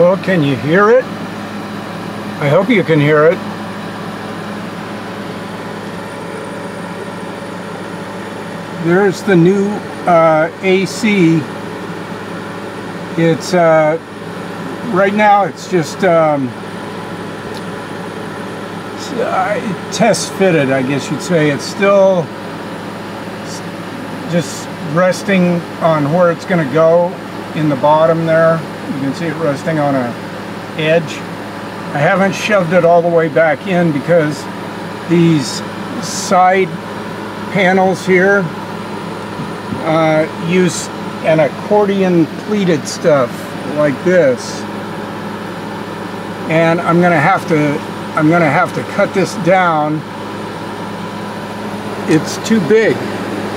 Well, can you hear it? I hope you can hear it. There's the new uh, AC. It's uh, right now it's just um, uh, test fitted, I guess you'd say. It's still just resting on where it's going to go in the bottom there. You can see it resting on a edge. I haven't shoved it all the way back in because these side panels here uh, use an accordion pleated stuff like this. And I'm gonna have to I'm gonna have to cut this down. It's too big.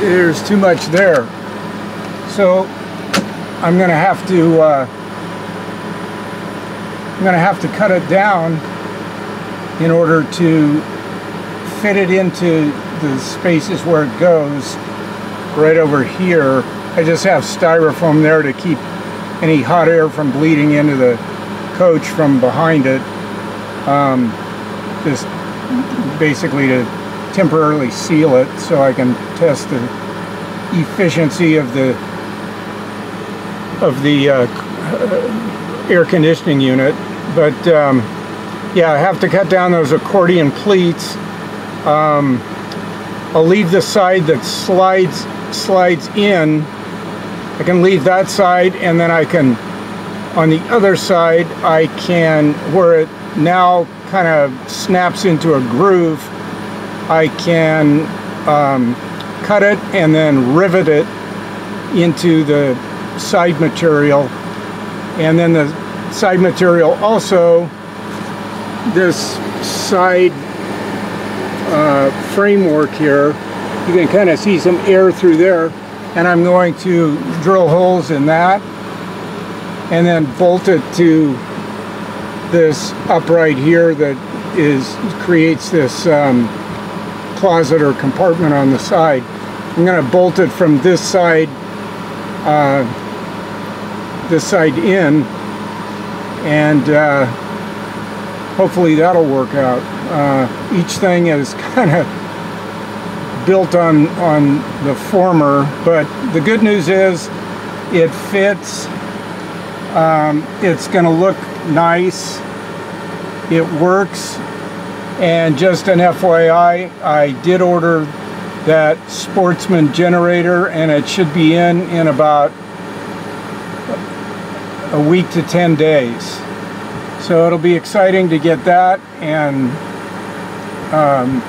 There's too much there. So I'm gonna have to uh, I'm gonna have to cut it down in order to fit it into the spaces where it goes right over here. I just have styrofoam there to keep any hot air from bleeding into the coach from behind it. Um, just basically to temporarily seal it so I can test the efficiency of the of the uh, air conditioning unit. But um, yeah, I have to cut down those accordion pleats. Um, I'll leave the side that slides slides in I can leave that side and then I can on the other side I can where it now kind of snaps into a groove I can um, cut it and then rivet it into the side material and then the side material also this side uh, framework here you can kind of see some air through there and I'm going to drill holes in that and then bolt it to this upright here that is creates this um, closet or compartment on the side. I'm going to bolt it from this side uh, this side in and uh, hopefully that'll work out. Uh, each thing is kind of built on, on the former, but the good news is it fits. Um, it's going to look nice. It works. And just an FYI, I did order that Sportsman generator and it should be in in about a week to 10 days. So it'll be exciting to get that and um,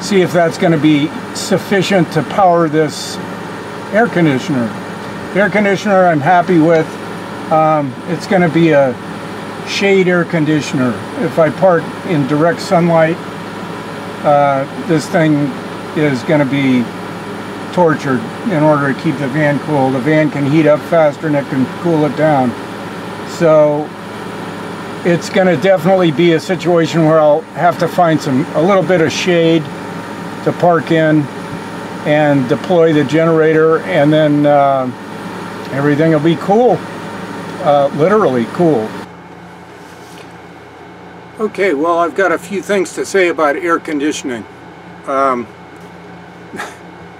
see if that's going to be sufficient to power this air conditioner. Air conditioner I'm happy with. Um, it's going to be a shade air conditioner. If I park in direct sunlight, uh, this thing is going to be tortured in order to keep the van cool. The van can heat up faster and it can cool it down. So it's going to definitely be a situation where I'll have to find some a little bit of shade to park in and deploy the generator and then uh, everything will be cool uh, literally cool okay well I've got a few things to say about air conditioning um,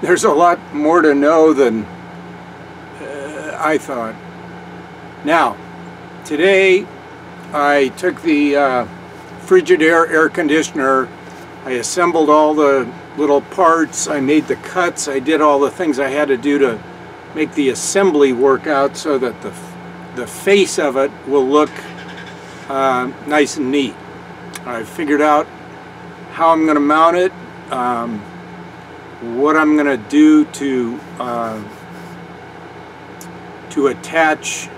there's a lot more to know than uh, I thought. Now today I took the uh, Frigidaire air conditioner. I assembled all the little parts, I made the cuts, I did all the things I had to do to make the assembly work out so that the, the face of it will look uh, nice and neat. I figured out how I'm going to mount it, um, what I'm going to do to uh, to attach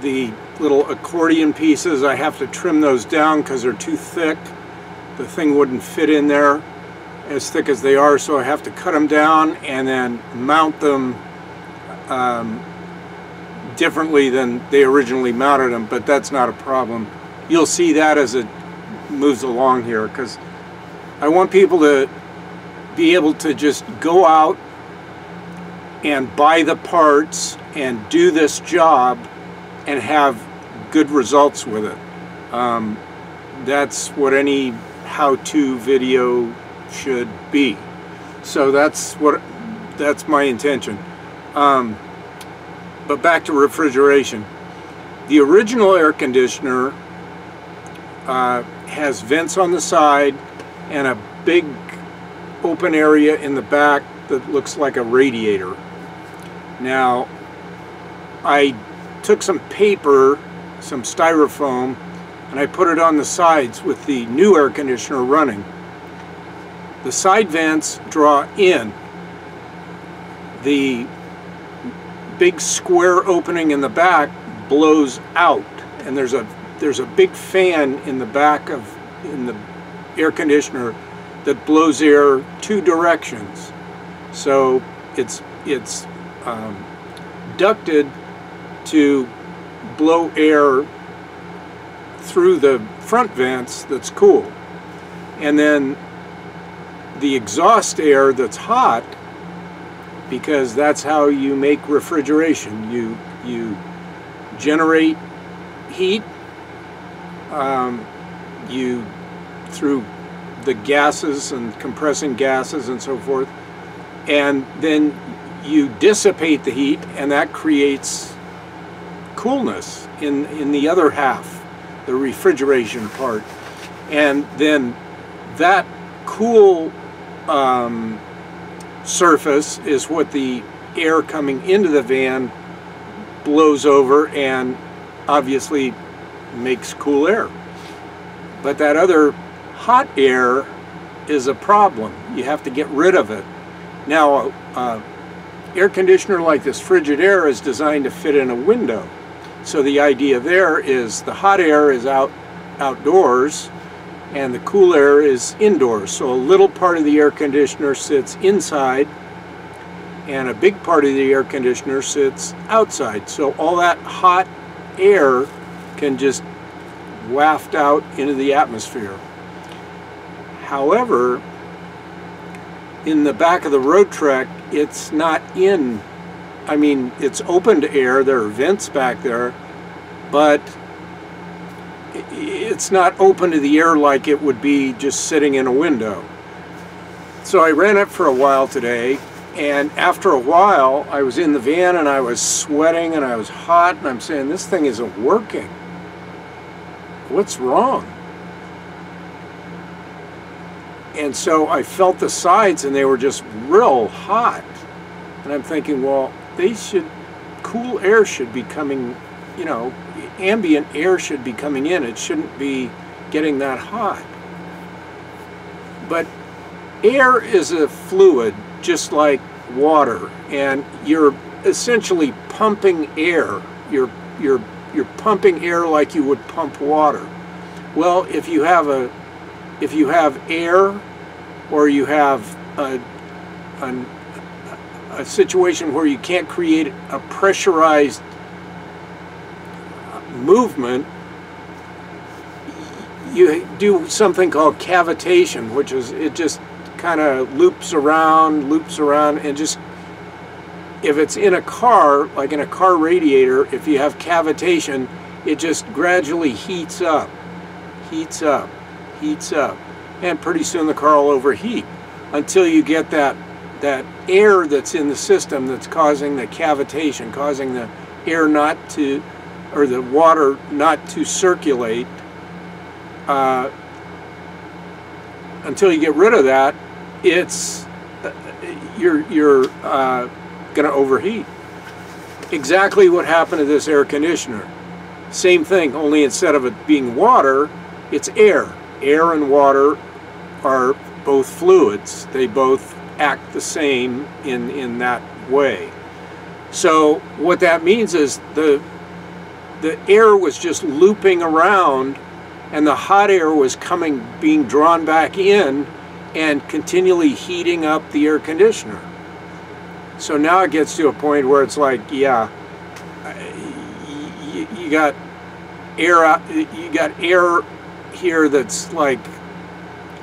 the little accordion pieces. I have to trim those down because they're too thick the thing wouldn't fit in there as thick as they are so I have to cut them down and then mount them um, differently than they originally mounted them but that's not a problem you'll see that as it moves along here because I want people to be able to just go out and buy the parts and do this job and have good results with it. Um, that's what any how-to video should be. So that's what that's my intention. Um, but back to refrigeration. The original air conditioner uh, has vents on the side and a big open area in the back that looks like a radiator. Now, I took some paper, some styrofoam, and I put it on the sides with the new air conditioner running. The side vents draw in. The big square opening in the back blows out and there's a there's a big fan in the back of in the air conditioner that blows air two directions so it's it's um, ducted to blow air through the front vents that's cool and then the exhaust air that's hot because that's how you make refrigeration. You, you generate heat um, you through the gases and compressing gases and so forth and then you dissipate the heat and that creates coolness in in the other half the refrigeration part and then that cool um, surface is what the air coming into the van blows over and obviously makes cool air. But that other hot air is a problem. You have to get rid of it. Now, uh, air conditioner like this Frigidaire is designed to fit in a window. So the idea there is the hot air is out outdoors and the cool air is indoors. So a little part of the air conditioner sits inside and a big part of the air conditioner sits outside. So all that hot air can just waft out into the atmosphere. However, in the back of the Roadtrek, it's not in, I mean, it's open to air, there are vents back there, but it's not open to the air like it would be just sitting in a window. So I ran it for a while today and after a while I was in the van and I was sweating and I was hot and I'm saying this thing isn't working. What's wrong? And so I felt the sides and they were just real hot. And I'm thinking, well, they should, cool air should be coming, you know, ambient air should be coming in. It shouldn't be getting that hot. But air is a fluid just like water and you're essentially pumping air. You're, you're, you're pumping air like you would pump water. Well, if you have a if you have air or you have a, a, a situation where you can't create a pressurized movement, you do something called cavitation, which is it just kind of loops around, loops around, and just if it's in a car, like in a car radiator, if you have cavitation, it just gradually heats up, heats up, heats up, and pretty soon the car will overheat until you get that that air that's in the system that's causing the cavitation, causing the air not to or the water not to circulate. Uh, until you get rid of that it's uh, you're you're uh, going to overheat. Exactly what happened to this air conditioner. Same thing only instead of it being water it's air. Air and water are both fluids they both act the same in in that way so what that means is the the air was just looping around and the hot air was coming, being drawn back in and continually heating up the air conditioner. So now it gets to a point where it's like, yeah, you, you got air you got air here that's like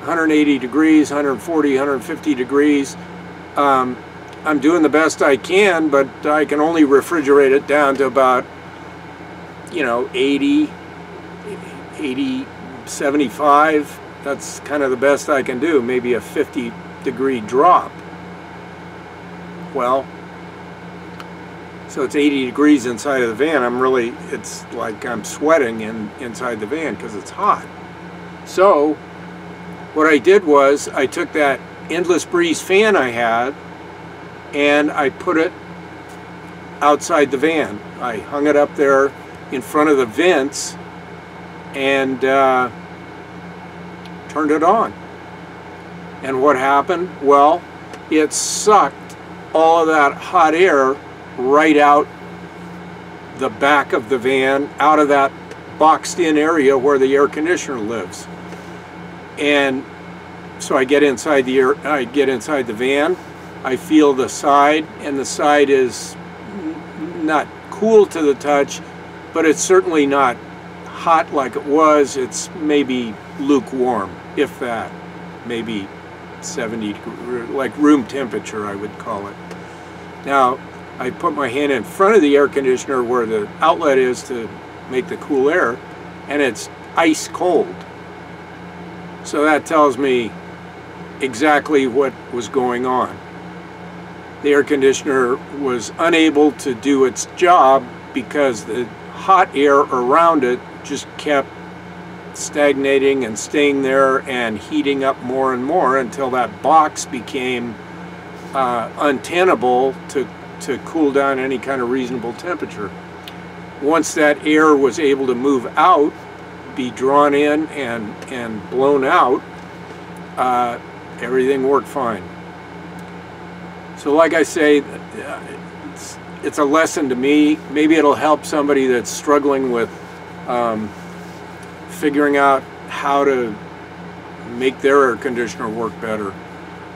180 degrees, 140, 150 degrees. Um, I'm doing the best I can, but I can only refrigerate it down to about you know, 80, 80, 75. That's kind of the best I can do. Maybe a 50 degree drop. Well, so it's 80 degrees inside of the van. I'm really, it's like I'm sweating in, inside the van because it's hot. So what I did was I took that endless breeze fan I had and I put it outside the van. I hung it up there in front of the vents and uh, turned it on. And what happened? Well, it sucked all of that hot air right out the back of the van, out of that boxed in area where the air conditioner lives. And so I get inside the air, I get inside the van, I feel the side, and the side is not cool to the touch, but it's certainly not hot like it was. It's maybe lukewarm, if that, maybe 70, like room temperature, I would call it. Now, I put my hand in front of the air conditioner where the outlet is to make the cool air, and it's ice cold. So that tells me exactly what was going on. The air conditioner was unable to do its job because the hot air around it just kept stagnating and staying there and heating up more and more until that box became uh, untenable to, to cool down any kind of reasonable temperature. Once that air was able to move out, be drawn in and, and blown out, uh, everything worked fine. So like I say, it's, it's, a lesson to me. Maybe it'll help somebody that's struggling with um, figuring out how to make their air conditioner work better.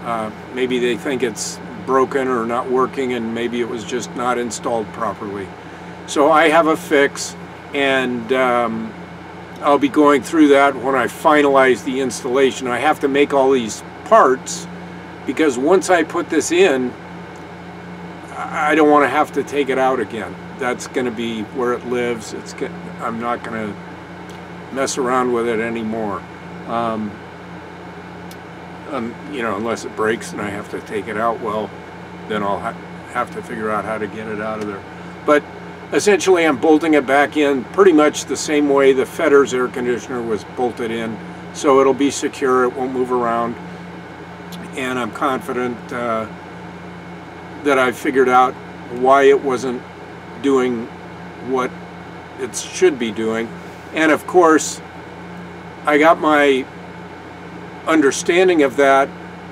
Uh, maybe they think it's broken or not working and maybe it was just not installed properly. So I have a fix and um, I'll be going through that when I finalize the installation. I have to make all these parts because once I put this in, I don't want to have to take it out again. That's going to be where it lives. It's I'm not going to mess around with it anymore. Um, um, you know, unless it breaks and I have to take it out, well, then I'll ha have to figure out how to get it out of there. But essentially I'm bolting it back in pretty much the same way the Fedders air conditioner was bolted in. So it'll be secure, it won't move around. And I'm confident uh, that I've figured out why it wasn't doing what it should be doing. And of course, I got my understanding of that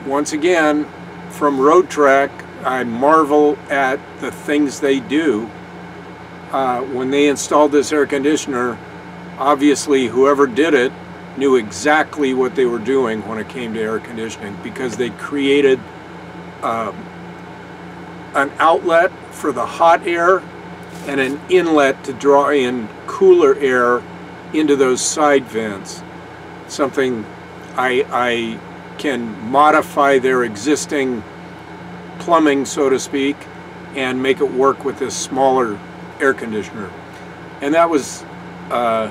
once again from Roadtrek. I marvel at the things they do uh, when they installed this air conditioner, obviously whoever did it knew exactly what they were doing when it came to air conditioning because they created uh, an outlet for the hot air and an inlet to draw in cooler air into those side vents. Something I, I can modify their existing plumbing, so to speak, and make it work with this smaller air conditioner. And that was uh,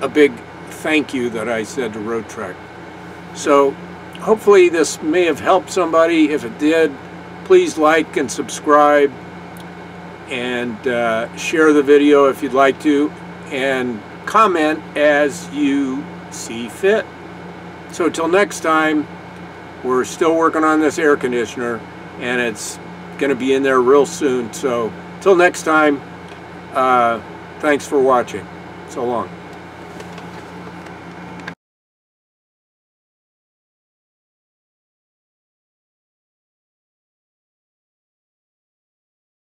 a big thank you that I said to Roadtrek. So hopefully this may have helped somebody. If it did, please like and subscribe and uh, share the video if you'd like to and comment as you see fit. So till next time, we're still working on this air conditioner and it's going to be in there real soon. So till next time, uh, thanks for watching. So long.